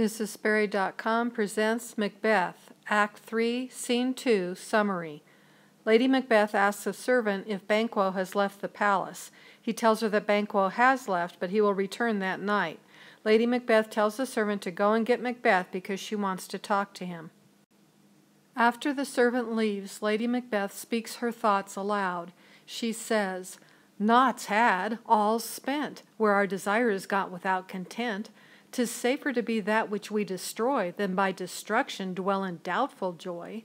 MrsSperry.com presents Macbeth, Act 3, Scene 2, Summary. Lady Macbeth asks a servant if Banquo has left the palace. He tells her that Banquo has left, but he will return that night. Lady Macbeth tells the servant to go and get Macbeth because she wants to talk to him. After the servant leaves, Lady Macbeth speaks her thoughts aloud. She says, Naught's had, all's spent, where our desires got without content. 'Tis safer to be that which we destroy than by destruction dwell in doubtful joy.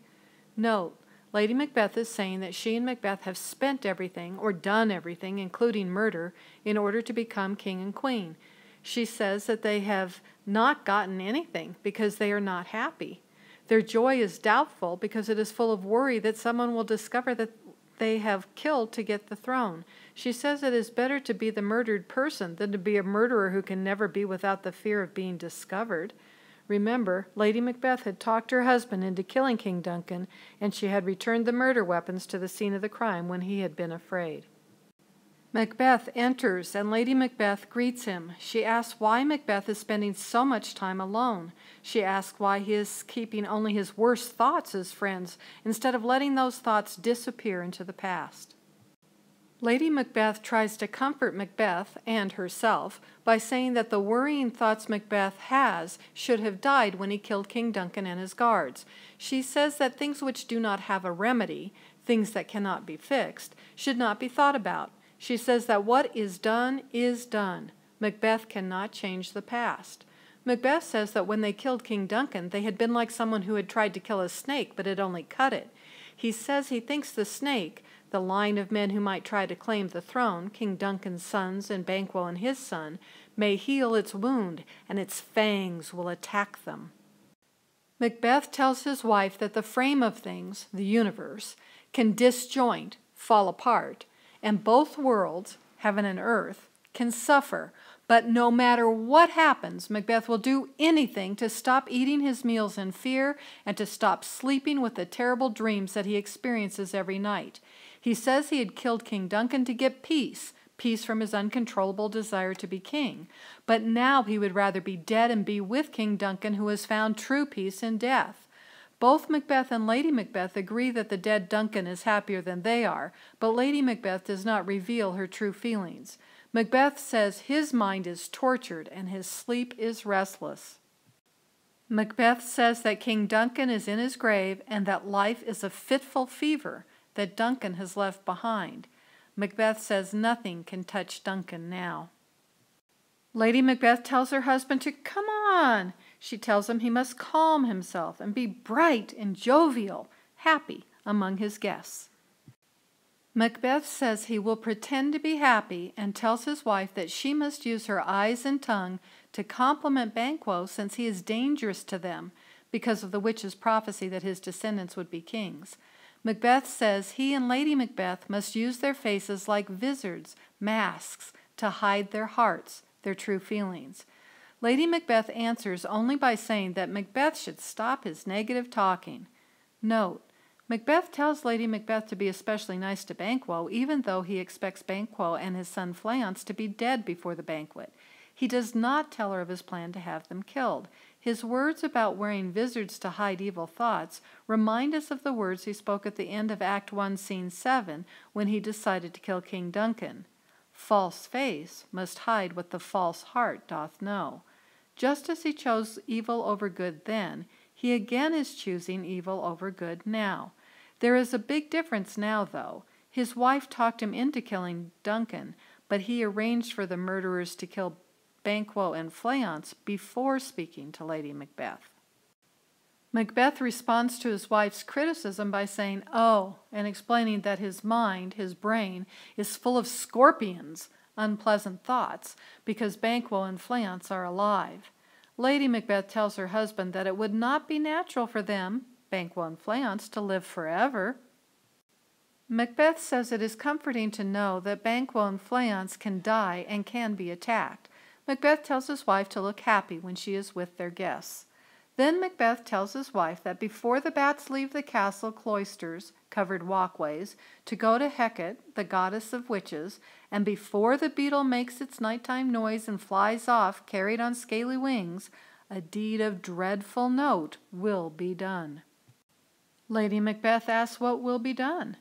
Note, Lady Macbeth is saying that she and Macbeth have spent everything, or done everything, including murder, in order to become king and queen. She says that they have not gotten anything because they are not happy. Their joy is doubtful because it is full of worry that someone will discover that they have killed to get the throne. She says it is better to be the murdered person than to be a murderer who can never be without the fear of being discovered. Remember, Lady Macbeth had talked her husband into killing King Duncan, and she had returned the murder weapons to the scene of the crime when he had been afraid. Macbeth enters, and Lady Macbeth greets him. She asks why Macbeth is spending so much time alone. She asks why he is keeping only his worst thoughts as friends, instead of letting those thoughts disappear into the past. Lady Macbeth tries to comfort Macbeth and herself by saying that the worrying thoughts Macbeth has should have died when he killed King Duncan and his guards. She says that things which do not have a remedy, things that cannot be fixed, should not be thought about. She says that what is done is done. Macbeth cannot change the past. Macbeth says that when they killed King Duncan, they had been like someone who had tried to kill a snake but had only cut it. He says he thinks the snake, the line of men who might try to claim the throne, King Duncan's sons and Banquo and his son, may heal its wound, and its fangs will attack them. Macbeth tells his wife that the frame of things, the universe, can disjoint, fall apart, and both worlds, heaven and earth, can suffer. But no matter what happens, Macbeth will do anything to stop eating his meals in fear and to stop sleeping with the terrible dreams that he experiences every night. He says he had killed King Duncan to get peace, peace from his uncontrollable desire to be king. But now he would rather be dead and be with King Duncan, who has found true peace in death. Both Macbeth and Lady Macbeth agree that the dead Duncan is happier than they are, but Lady Macbeth does not reveal her true feelings. Macbeth says his mind is tortured and his sleep is restless. Macbeth says that King Duncan is in his grave and that life is a fitful fever that Duncan has left behind. Macbeth says nothing can touch Duncan now. Lady Macbeth tells her husband to come on. She tells him he must calm himself and be bright and jovial, happy among his guests. Macbeth says he will pretend to be happy and tells his wife that she must use her eyes and tongue to compliment Banquo since he is dangerous to them because of the witch's prophecy that his descendants would be kings. Macbeth says he and Lady Macbeth must use their faces like vizards, masks, to hide their hearts, their true feelings. Lady Macbeth answers only by saying that Macbeth should stop his negative talking. Note, Macbeth tells Lady Macbeth to be especially nice to Banquo, even though he expects Banquo and his son Fleance to be dead before the banquet. He does not tell her of his plan to have them killed. His words about wearing vizards to hide evil thoughts remind us of the words he spoke at the end of Act 1, Scene 7, when he decided to kill King Duncan. False face must hide what the false heart doth know. Just as he chose evil over good then, he again is choosing evil over good now. There is a big difference now, though. His wife talked him into killing Duncan, but he arranged for the murderers to kill Banquo and Fleance before speaking to Lady Macbeth. Macbeth responds to his wife's criticism by saying, Oh, and explaining that his mind, his brain, is full of scorpions, unpleasant thoughts, because Banquo and Fleance are alive. Lady Macbeth tells her husband that it would not be natural for them, Banquo and Fleance, to live forever. Macbeth says it is comforting to know that Banquo and Fleance can die and can be attacked. Macbeth tells his wife to look happy when she is with their guests. Then Macbeth tells his wife that before the bats leave the castle cloisters, covered walkways, to go to Hecate, the goddess of witches, and before the beetle makes its nighttime noise and flies off carried on scaly wings, a deed of dreadful note will be done. Lady Macbeth asks what will be done.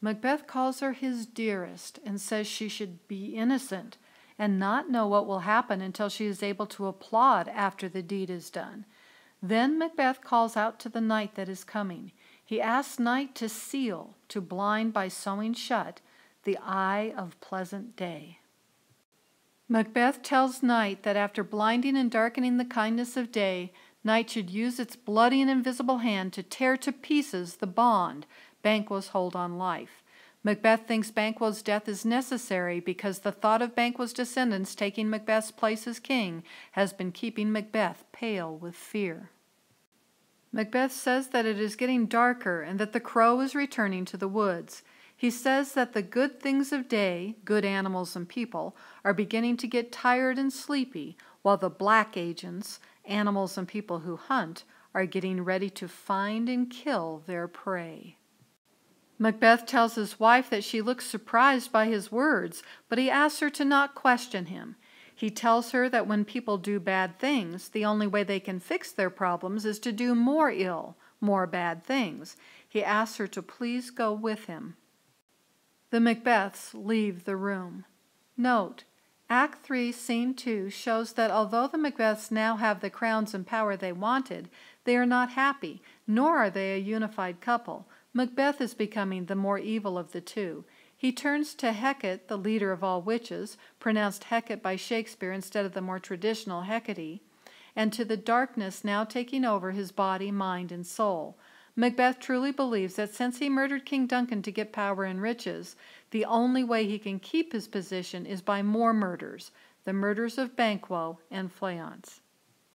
Macbeth calls her his dearest and says she should be innocent and not know what will happen until she is able to applaud after the deed is done. Then Macbeth calls out to the night that is coming. He asks night to seal, to blind by sewing shut, the eye of pleasant day. Macbeth tells night that after blinding and darkening the kindness of day, night should use its bloody and invisible hand to tear to pieces the bond Banquo's hold on life. Macbeth thinks Banquo's death is necessary because the thought of Banquo's descendants taking Macbeth's place as king has been keeping Macbeth pale with fear. Macbeth says that it is getting darker and that the crow is returning to the woods. He says that the good things of day, good animals and people, are beginning to get tired and sleepy, while the black agents, animals and people who hunt, are getting ready to find and kill their prey. Macbeth tells his wife that she looks surprised by his words, but he asks her to not question him. He tells her that when people do bad things, the only way they can fix their problems is to do more ill, more bad things. He asks her to please go with him. The Macbeths leave the room. Note, Act 3, Scene 2 shows that although the Macbeths now have the crowns and power they wanted, they are not happy, nor are they a unified couple. Macbeth is becoming the more evil of the two. He turns to Hecate, the leader of all witches, pronounced Hecate by Shakespeare instead of the more traditional Hecate, and to the darkness now taking over his body, mind, and soul. Macbeth truly believes that since he murdered King Duncan to get power and riches, the only way he can keep his position is by more murders, the murders of Banquo and Fleance.